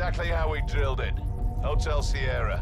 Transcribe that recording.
exactly how we drilled it. Hotel Sierra.